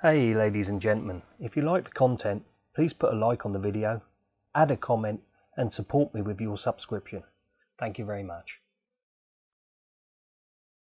Hey ladies and gentlemen, if you like the content, please put a like on the video, add a comment and support me with your subscription. Thank you very much.